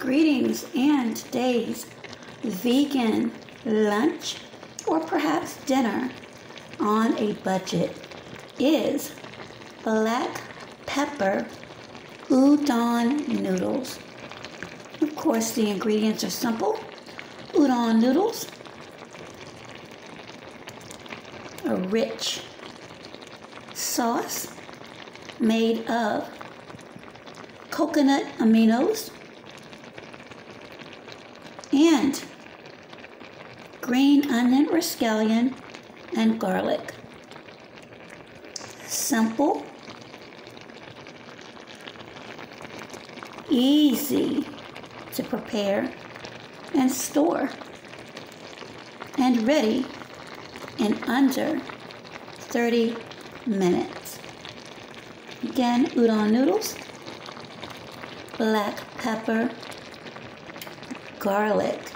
Greetings and today's vegan lunch or perhaps dinner on a budget is black pepper udon noodles. Of course, the ingredients are simple udon noodles, a rich sauce made of coconut aminos and green onion or scallion and garlic. Simple, easy to prepare and store, and ready in under 30 minutes. Again, udon noodles, black pepper, garlic,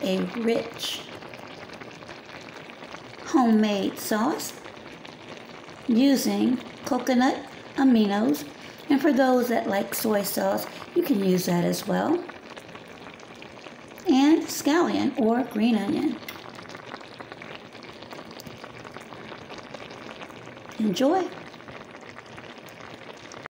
a rich homemade sauce using coconut aminos. And for those that like soy sauce, you can use that as well. And scallion or green onion. Enjoy!